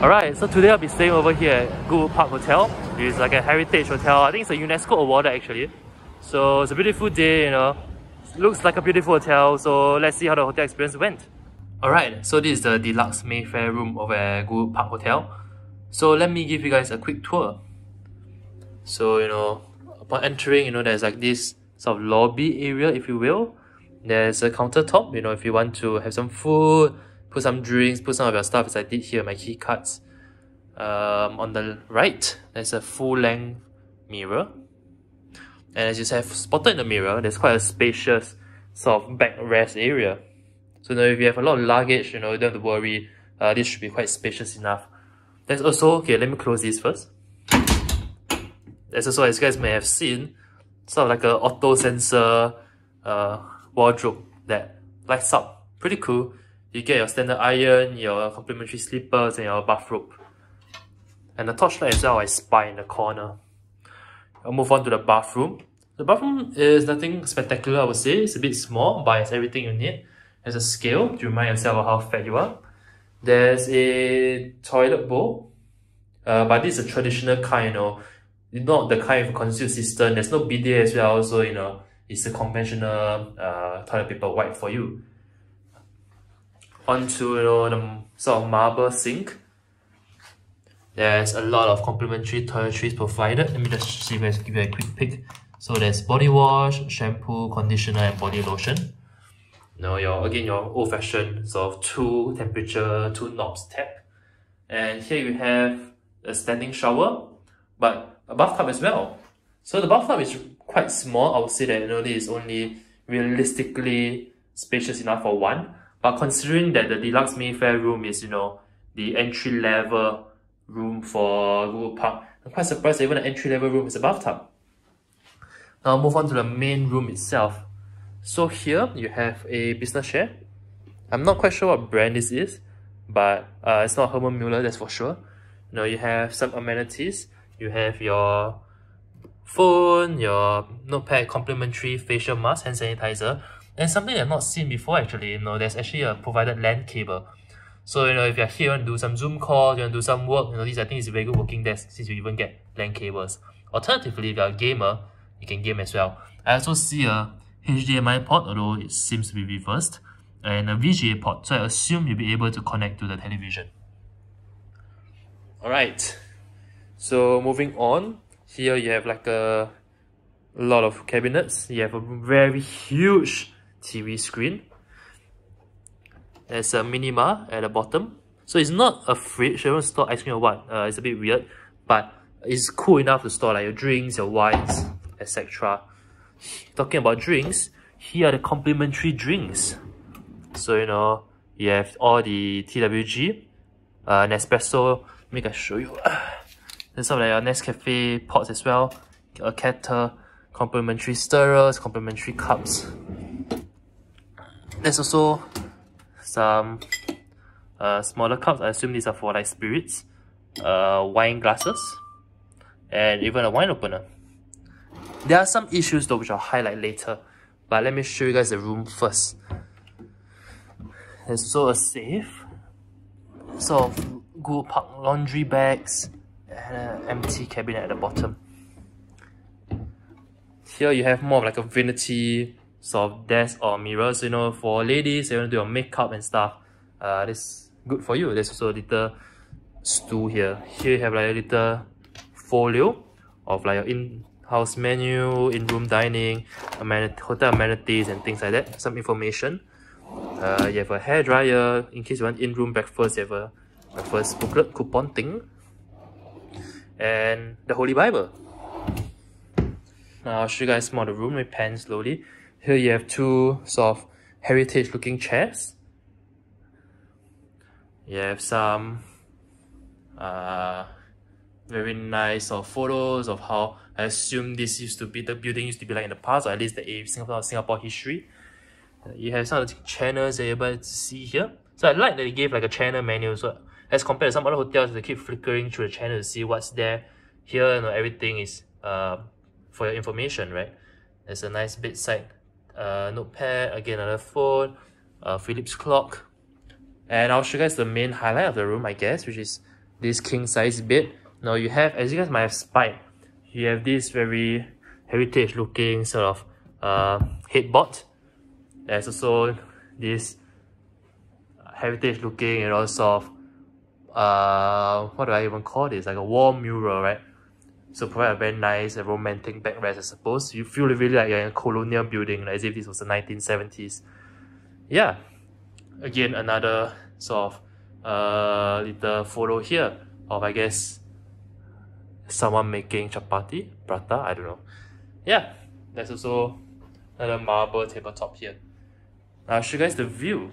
Alright, so today I'll be staying over here at Goodwood Park Hotel. It's like a heritage hotel. I think it's a UNESCO awarded actually. So it's a beautiful day, you know. Looks like a beautiful hotel, so let's see how the hotel experience went. Alright, so this is the deluxe Mayfair room over at Goodwood Park Hotel. So let me give you guys a quick tour. So, you know, upon entering, you know, there's like this sort of lobby area, if you will. There's a countertop, you know, if you want to have some food, put some drinks, put some of your stuff as I did here, my key cards. Um, on the right, there's a full-length mirror. And as you have spotted in the mirror, there's quite a spacious sort of backrest area. So now if you have a lot of luggage, you know, you don't have to worry. Uh, this should be quite spacious enough. There's also, okay, let me close this first. There's also, as you guys may have seen, sort of like a auto sensor uh, wardrobe that lights up. Pretty cool. You get your standard iron, your complimentary slippers, and your bathrobe. And the torchlight as well I spy in the corner. I'll move on to the bathroom. The bathroom is nothing spectacular, I would say. It's a bit small, but it's everything you need. There's a scale to remind yourself of how fat you are. There's a toilet bowl, uh, but this is a traditional kind, you know, not the kind of concealed system. There's no bidet as well, so you know, it's a conventional uh, toilet paper wipe for you onto the sort of marble sink. There's a lot of complimentary toiletries provided. Let me just see if I give you a quick pick. So there's body wash, shampoo, conditioner, and body lotion. Now your again your old-fashioned sort of two temperature, two knobs tap. And here you have a standing shower, but a bathtub as well. So the bathtub is quite small. I would say that you this is only realistically spacious enough for one. But considering that the deluxe Mayfair room is, you know, the entry level room for Goodwood Park, I'm quite surprised even the entry level room is a bathtub. Now move on to the main room itself. So here you have a business chair. I'm not quite sure what brand this is, but uh, it's not Herman Miller, that's for sure. You know, you have some amenities. You have your phone, your notepad, complimentary facial mask, hand sanitizer, and something I've not seen before actually, you know, there's actually a provided LAN cable. So, you know, if you're here and do some Zoom calls, you want to do some work, you know, this I think is a very good working desk since you even get LAN cables. Alternatively, if you're a gamer, you can game as well. I also see a HDMI port, although it seems to be reversed, and a VGA port, so I assume you'll be able to connect to the television. Alright, so moving on, here you have like a lot of cabinets. You have a very huge TV screen. There's a minibar at the bottom. So it's not a fridge, you don't store ice cream or what. Uh, it's a bit weird, but it's cool enough to store like your drinks, your wines, etc. Talking about drinks, here are the complimentary drinks. So you know, you have all the TWG, uh, Nespresso, make I show you. There's some like your Nescafe pots as well, a kettle, complimentary stirrers, complimentary cups. There's also some uh, smaller cups. I assume these are for like spirits, uh, wine glasses, and even a wine opener. There are some issues though which I'll highlight later, but let me show you guys the room first. There's also a safe, sort of Goodwood Park laundry bags, and an empty cabinet at the bottom. Here you have more of like a vanity sort of desk or mirrors, you know, for ladies, you want to do your makeup and stuff. Uh, this good for you. There's also a little stool here. Here you have like a little folio of like your in-house menu, in-room dining, amenity, hotel amenities and things like that. Some information. Uh, you have a hair dryer in case you want in-room breakfast. You have a breakfast booklet coupon thing, and the Holy Bible. Now I'll show you guys more of the room. We pan slowly. Here you have two sort of heritage looking chairs. You have some uh, very nice of photos of how I assume this used to be, the building used to be like in the past, or at least the Singapore, Singapore history. You have some of the channels that you're able to see here. So I like that they gave like a channel menu. So as compared to some other hotels, they keep flickering through the channel to see what's there. Here, you know, everything is uh, for your information, right? There's a nice bedside uh, notepad, again another phone, a Philips clock. And I'll show you guys the main highlight of the room, I guess, which is this king size bed. Now you have, as you guys might have spied, you have this very heritage looking sort of uh, headboard. There's also this heritage looking, you know, sort of, uh, what do I even call this? Like a wall mural, right? So provide a very nice and romantic backrest, I suppose. You feel really like you're in a colonial building, like as if this was the 1970s. Yeah. Again, another sort of uh, little photo here of, I guess, someone making chapati, prata, I don't know. Yeah, there's also another marble tabletop here. I'll show you guys the view.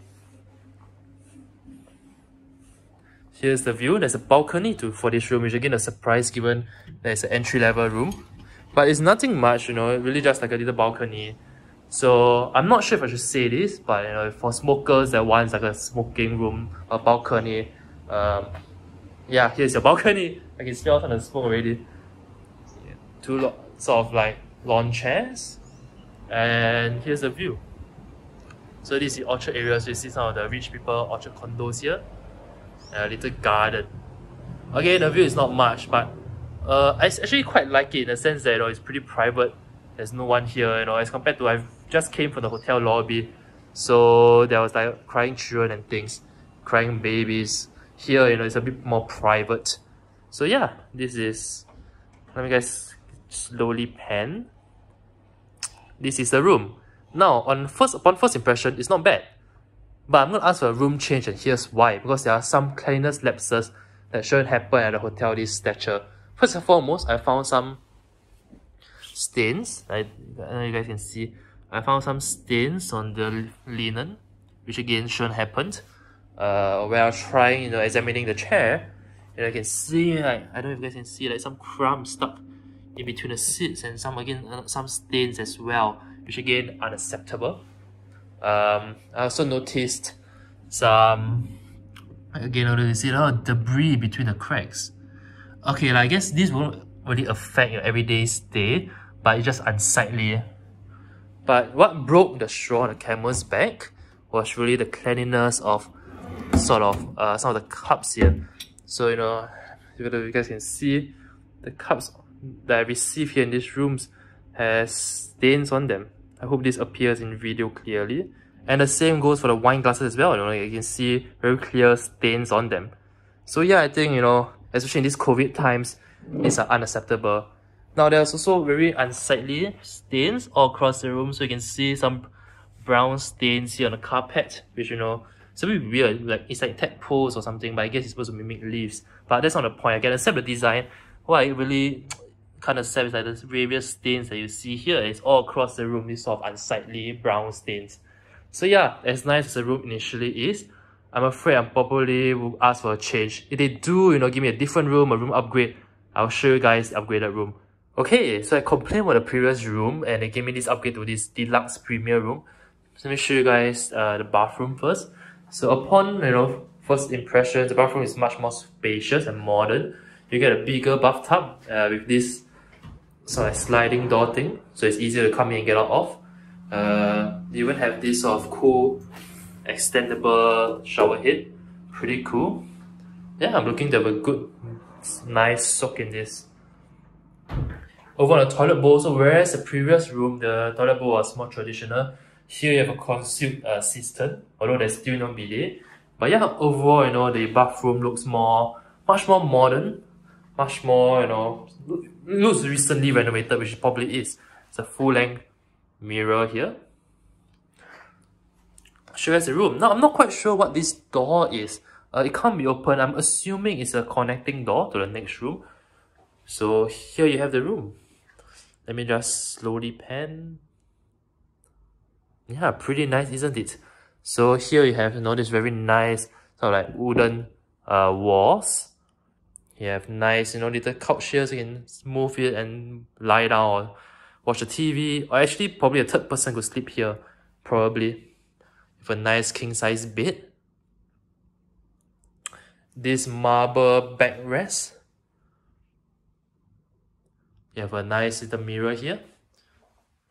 Here's the view. There's a balcony to for this room, which again a surprise given there's an entry level room. But it's nothing much, you know, really just like a little balcony. So I'm not sure if I should say this, but you know, for smokers that wants like a smoking room, a balcony, um, yeah, here's your balcony. I can smell some of the smoke already. Yeah, two sort of like lawn chairs, and here's the view. So this is the Orchard area, so you see some of the rich people Orchard condos here. And a little garden. Okay, the view is not much, but uh, I actually quite like it in the sense that you know, it's pretty private. There's no one here, you know, as compared to I've just came from the hotel lobby. So there was like crying children and things, crying babies. Here, you know, it's a bit more private. So yeah, this is, let me guys slowly pan. This is the room. Now, on first upon first impression, it's not bad. But I'm going to ask for a room change and here's why. Because there are some cleanliness lapses that shouldn't happen at a hotel this stature. First and foremost, I found some stains. I, I don't know you guys can see. I found some stains on the linen, which again shouldn't happen. Uh, was trying, you know, examining the chair, and I can see, like, I don't know if you guys can see, like, some crumbs stuck in between the seats and some, again, uh, some stains as well which again unacceptable. Um, I also noticed some again you see a lot of debris between the cracks. Okay, like, I guess this won't really affect your everyday stay, but it's just unsightly. But what broke the straw on the camel's back was really the cleanliness of sort of uh, some of the cups here. So you know, you guys can see the cups that I received here in these rooms has stains on them. I hope this appears in video clearly. And the same goes for the wine glasses as well. You know, you can see very clear stains on them. So yeah, I think, you know, especially in these COVID times, these are unacceptable. Now there's also very unsightly stains all across the room. So you can see some brown stains here on the carpet, which, you know, it's a bit weird. Like, it's like tadpoles or something, but I guess it's supposed to mimic leaves. But that's not the point. I can accept the design. What I really kind of set like the various stains that you see here. It's all across the room, these sort of unsightly brown stains. So yeah, as nice as the room initially is, I'm afraid I'm probably will ask for a change. If they do, you know, give me a different room, a room upgrade, I'll show you guys the upgraded room. Okay, so I complained about the previous room and they gave me this upgrade to this deluxe premier room. So let me show you guys uh, the bathroom first. So upon, you know, first impression, the bathroom is much more spacious and modern. You get a bigger bathtub uh, with this sort of sliding door thing, so it's easier to come in and get out of. Uh, you even have this sort of cool extendable shower head, pretty cool. Yeah, I'm looking to have a good, nice soak in this. Over on the toilet bowl, so whereas the previous room, the toilet bowl was more traditional, here you have a concealed uh, cistern, although there's still no bidet. But yeah, overall, you know, the bathroom looks more, much more modern, much more, you know, looks recently renovated, which probably is. It's a full-length mirror here. You guys the room. Now, I'm not quite sure what this door is. Uh, it can't be open. I'm assuming it's a connecting door to the next room. So here you have the room. Let me just slowly pan. Yeah, pretty nice, isn't it? So here you have, you know, this very nice sort of like wooden uh, walls you have nice, you know, little couch here so you can move it and lie down or watch the TV. Or actually, probably a third person could sleep here, probably. With a nice king size bed. This marble backrest. You have a nice little mirror here.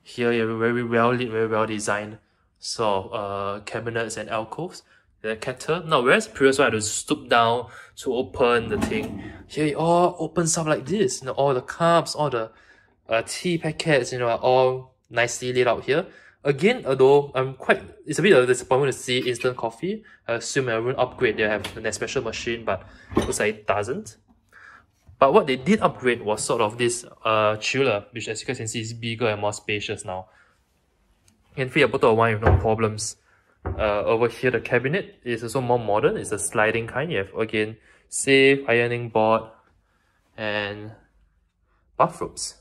Here you have a very well lit, very well designed sort of uh, cabinets and alcoves. The kettle. Now, whereas previous one I had to stoop down to open the thing, here it all opens up like this. You know, all the cups, all the uh, tea packets, you know, are all nicely laid out here. Again, although I'm quite, it's a bit of a disappointment to see instant coffee. I assume won't upgrade, they have an special machine, but looks like it doesn't. But what they did upgrade was sort of this uh, chiller, which as you guys can see is bigger and more spacious now. You can fit a bottle of wine with no problems. Uh, over here, the cabinet is also more modern. It's a sliding kind. You have, again, safe, ironing board, and bathrobes.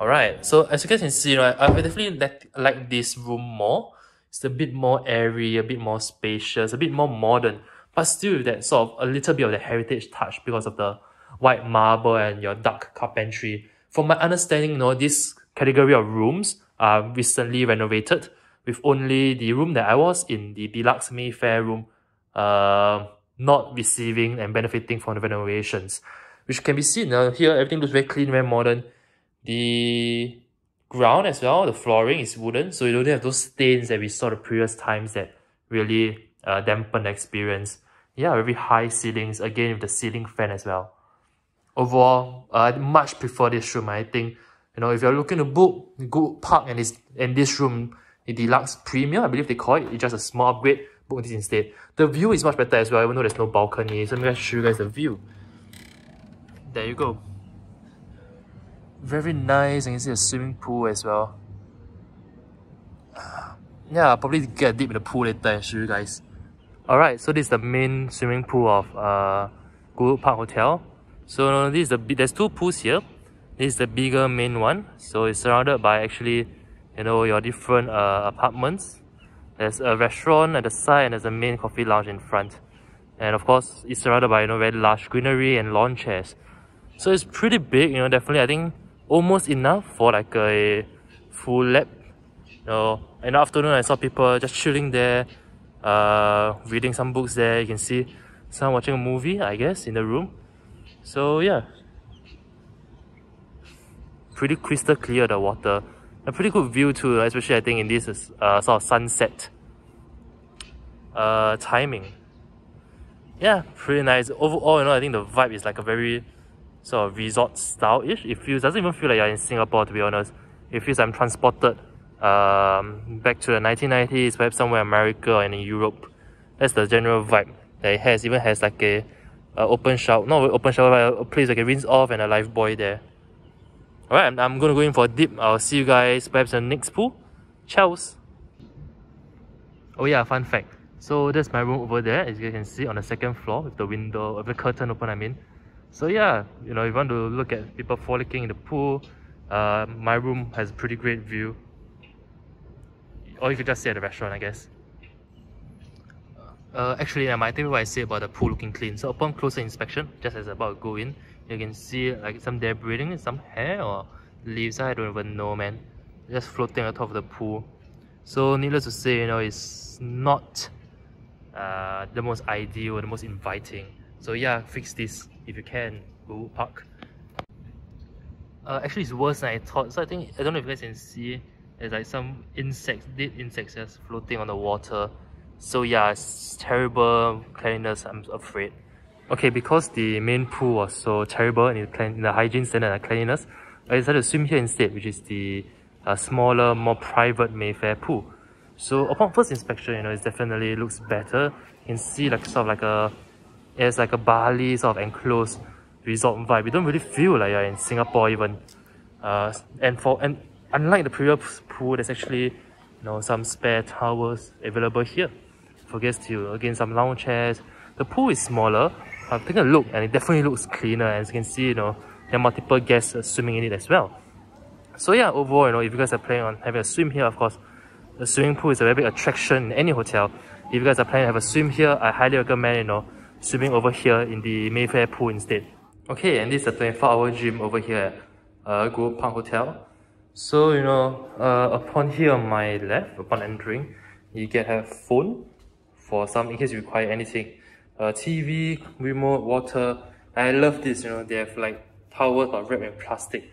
Alright, so as you guys can see, right, I definitely like, like this room more. It's a bit more airy, a bit more spacious, a bit more modern, but still that sort of a little bit of the heritage touch because of the white marble and your dark carpentry. From my understanding, you know, this category of rooms are recently renovated with only the room that I was in, the deluxe Mayfair room, uh, not receiving and benefiting from the renovations. Which can be seen uh, here, everything looks very clean, very modern. The ground as well, the flooring is wooden, so you don't have those stains that we saw the previous times that really uh, dampen the experience. Yeah, very high ceilings, again with the ceiling fan as well. Overall, uh, I much prefer this room. I think, you know, if you're looking to book, Goodwood Park and this, and this room the deluxe premium, I believe they call it. It's just a small upgrade. Book this instead. The view is much better as well, even though there's no balcony. So let me show you guys the view. There you go. Very nice, and you see a swimming pool as well. Yeah, I'll probably get a dip in the pool later and show you guys. Alright, so this is the main swimming pool of uh, Goodwood Park Hotel. So this is the there's two pools here. This is the bigger main one. So it's surrounded by actually you know, your different uh, apartments. There's a restaurant at the side and there's a main coffee lounge in front. And of course, it's surrounded by, you know, very large greenery and lawn chairs. So it's pretty big, you know, definitely, I think almost enough for like a full lap. You know, in the afternoon, I saw people just chilling there, uh, reading some books there. You can see some watching a movie, I guess, in the room. So yeah, pretty crystal clear the water a pretty good view too, especially I think in this uh, sort of sunset uh, timing. Yeah, pretty nice. Overall, you know, I think the vibe is like a very sort of resort style-ish. It feels doesn't even feel like you're in Singapore to be honest. It feels I'm transported um, back to the 1990s, perhaps somewhere in America and in Europe. That's the general vibe that it has. Even has like a, a open shower, not open shower, but a place like a rinse off and a life buoy there. Alright, I'm, I'm gonna go in for a dip. I'll see you guys perhaps in the next pool. Ciao! Oh yeah, fun fact. So that's my room over there, as you can see on the second floor with the window, with the curtain open I mean. So yeah, you know, if you want to look at people frolicking in the pool, uh, my room has a pretty great view. Or you could just stay at the restaurant, I guess. Uh, actually, I might you what I say about the pool looking clean. So upon closer inspection, just as about to go in, you can see like some debris, some hair or leaves, I don't even know man. Just floating on top of the pool. So needless to say, you know, it's not uh, the most ideal, the most inviting. So yeah, fix this if you can. Goodwood Park. Uh, actually, it's worse than I thought. So I think I don't know if you guys can see. There's like some insects, dead insects just floating on the water. So yeah, it's terrible cleanliness. I'm afraid. Okay, because the main pool was so terrible in the, in the hygiene standard and cleanliness, I decided to swim here instead, which is the uh, smaller, more private Mayfair pool. So upon first inspection, you know, it definitely looks better. You can see like sort of like a, it's like a Bali sort of enclosed resort vibe. You don't really feel like you're in Singapore even. Uh, and for and unlike the previous pool, there's actually you know some spare towels available here for guests to again some lounge chairs. The pool is smaller, I've taken a look and it definitely looks cleaner as you can see, you know, there are multiple guests uh, swimming in it as well. So yeah, overall, you know, if you guys are planning on having a swim here, of course, the swimming pool is a very big attraction in any hotel. If you guys are planning to have a swim here, I highly recommend, you know, swimming over here in the Mayfair pool instead. Okay, and this is a 24 hour gym over here at uh, Goodwood Park Hotel. So, you know, uh, upon here on my left, upon entering, you get a phone for some, in case you require anything uh, TV, remote, water. I love this, you know, they have like towels but wrapped in plastic,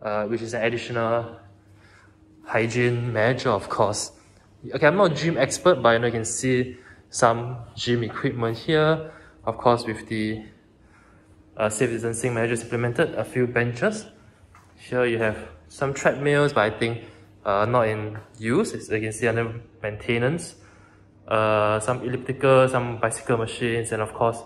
uh, which is an additional hygiene measure, of course. okay, I'm not a gym expert, but you know you can see some gym equipment here. Of course, with the uh, safe distancing measures implemented, a few benches. Here you have some treadmills, but I think uh, not in use. As you can see under maintenance. Uh, some elliptical, some bicycle machines, and of course,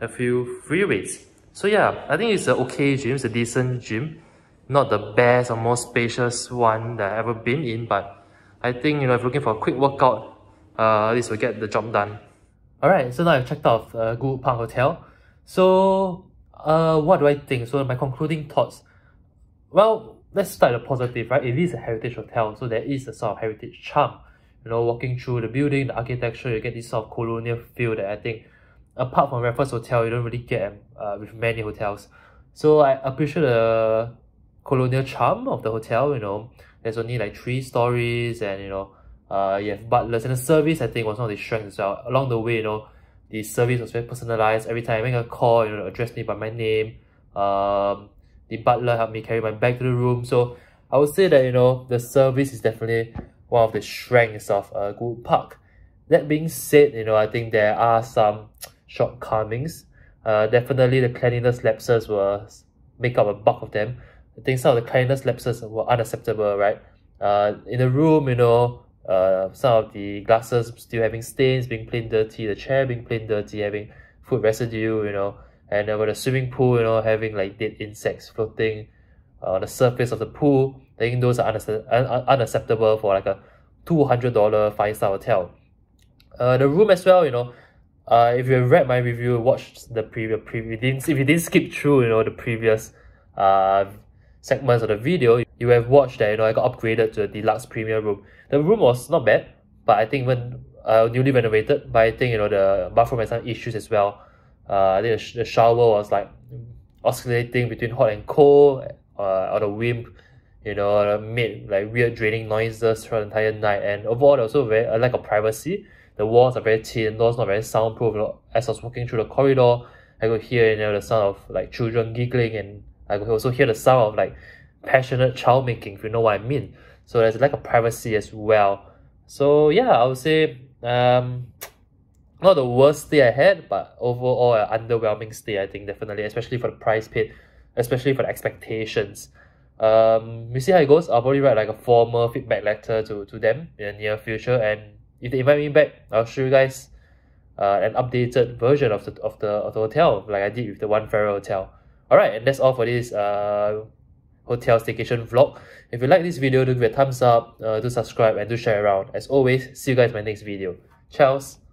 a few free weights. So yeah, I think it's an okay gym, it's a decent gym. Not the best or most spacious one that I've ever been in, but I think, you know, if you're looking for a quick workout, uh, this will get the job done. Alright, so now I've checked out uh, Goodwood Park Hotel. So, uh, what do I think? So my concluding thoughts. Well, let's start the positive, right? It is a heritage hotel, so there is a sort of heritage charm. You know, walking through the building, the architecture, you get this sort of colonial feel that I think, apart from Raffles Hotel, you don't really get uh, with many hotels. So I appreciate the colonial charm of the hotel, you know. There's only like three stories and, you know, uh, you have butlers and the service I think was one of the strengths as well. Along the way, you know, the service was very personalized. Every time I make a call, you know, address me by my name. Um, the butler helped me carry my bag to the room. So I would say that, you know, the service is definitely one of the strengths of uh, Goodwood Park. That being said, you know, I think there are some shortcomings. Uh, definitely the cleanliness lapses were make up a bulk of them. I think some of the cleanliness lapses were unacceptable, right? Uh, in the room, you know, uh, some of the glasses still having stains, being plain dirty, the chair being plain dirty, having food residue, you know, and over the swimming pool, you know, having like dead insects floating on the surface of the pool. I think those are unacceptable for like a $200 five-star hotel. Uh, the room as well, you know, uh, if you read my review, watched the previous, previous, if you didn't skip through, you know, the previous uh, segments of the video, you have watched that, you know, I got upgraded to a deluxe premium room. The room was not bad, but I think when uh, newly renovated, but I think, you know, the bathroom has some issues as well. Uh, I think the, the shower was like oscillating between hot and cold, uh, on a whim, you know, made like weird draining noises throughout the entire night. And overall, also very a lack of privacy. The walls are very thin, doors not very soundproof. As I was walking through the corridor, I could hear you know the sound of like children giggling, and I could also hear the sound of like passionate child making, if you know what I mean. So there's a lack of privacy as well. So yeah, I would say um not the worst stay I had, but overall an underwhelming stay, I think definitely, especially for the price paid, especially for the expectations. Um, we see how it goes. I'll probably write like a formal feedback letter to, to them in the near future, and if they invite me back, I'll show you guys uh, an updated version of the of the of the hotel, like I did with the One Farrer Hotel. Alright, and that's all for this uh hotel staycation vlog. If you like this video, do give it a thumbs up, uh, do subscribe and do share around. As always, see you guys in my next video. Ciao!